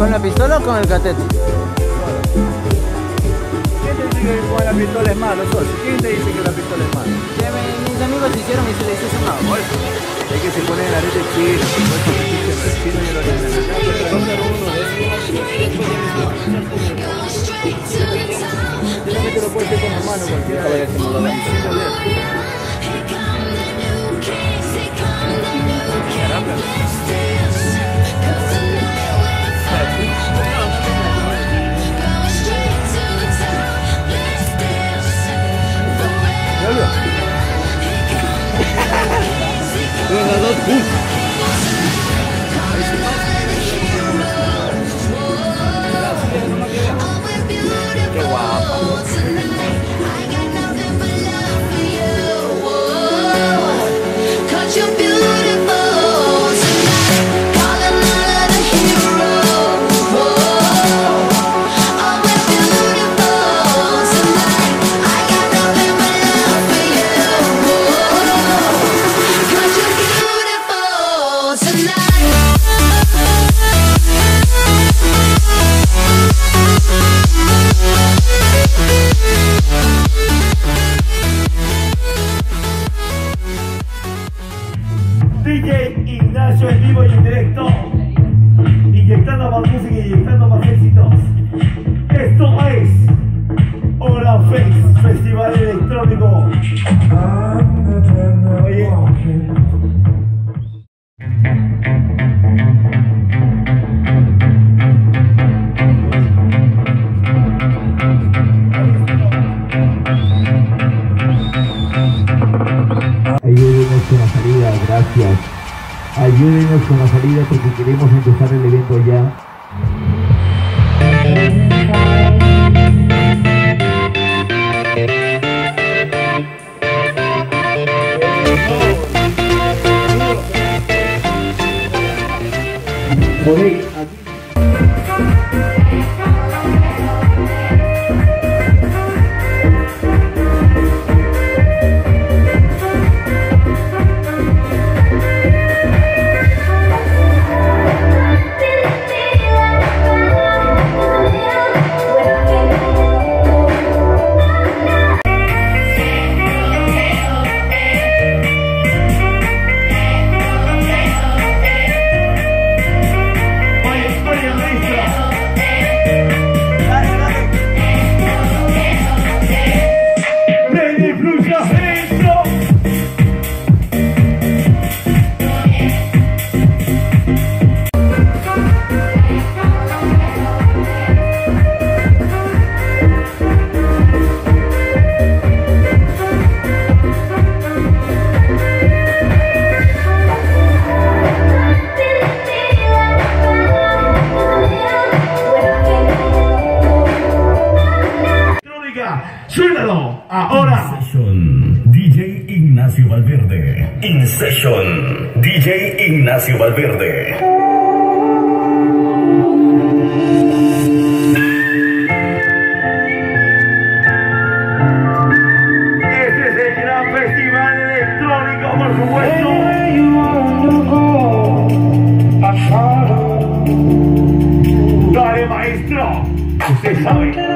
¿Con la pistola o con el catete? ¿Quién te dice que con la pistola es malo, socio? ¿Quién te dice que la pistola es malo? Que mis amigos hicieron y se les hizo bolsa. Es que se pone arete chino, por eso que dicen el chino y lo Ooh. DJ Ignacio en vivo y en directo. Inyectando más música y inyectando más éxitos. Esto es Face, Festival gracias. Ayúdenos con la salida porque queremos empezar el evento ya. Suénalo ahora. Session DJ Ignacio Valverde. In Session DJ Ignacio Valverde. Este es el gran festival electrónico, por supuesto. Dale, maestro. Usted sabe.